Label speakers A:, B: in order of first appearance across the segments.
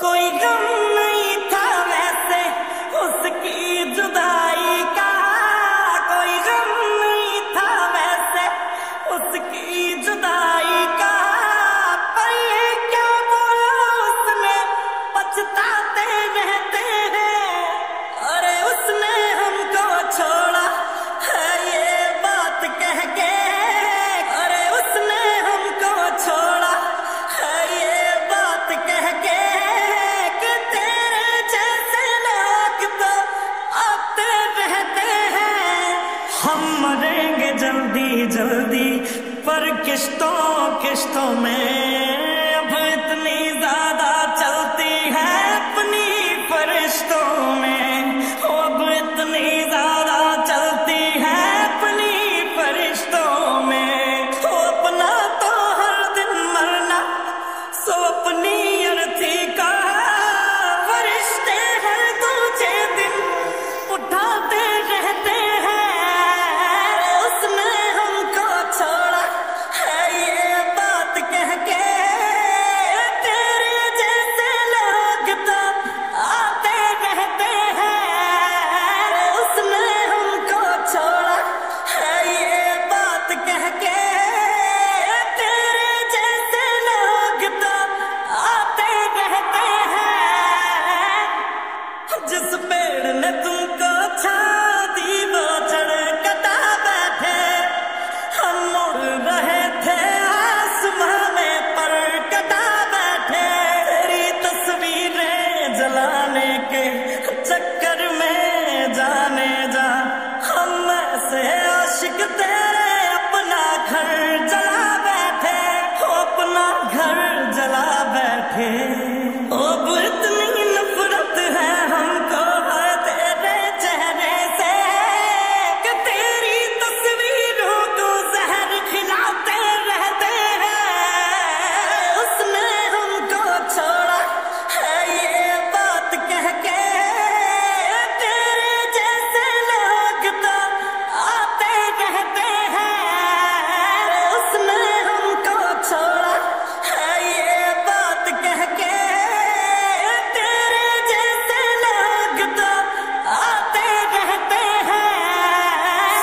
A: कोई गम मरेंगे जल्दी जल्दी। पर किस्तों किस्तों में अब इतनी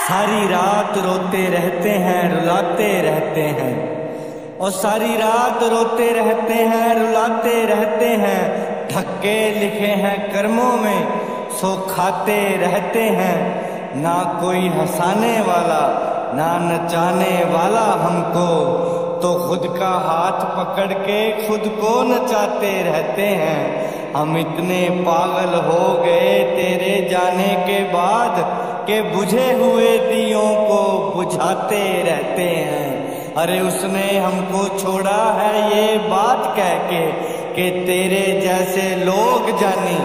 B: सारी रात रोते रहते हैं, रुलाते रहते हैं। और सारी रात रोते रहते हैं, रुलाते रहते हैं। धक्के लिखे हैं कर्मों में, सो खाते रहते हैं। ना कोई हंसाने वाला, ना नचाने वाला हमको। तो खुद का हाथ पकड़ के खुद को नचाते रहते हैं। हम इतने पागल हो गए तेरे जाने के बाद के बुझे हुए दियों को बुझाते रहते हैं। अरे उसने हमको छोड़ा है ये बात कह के कि तेरे जैसे लोग जानी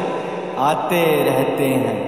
B: आते रहते हैं।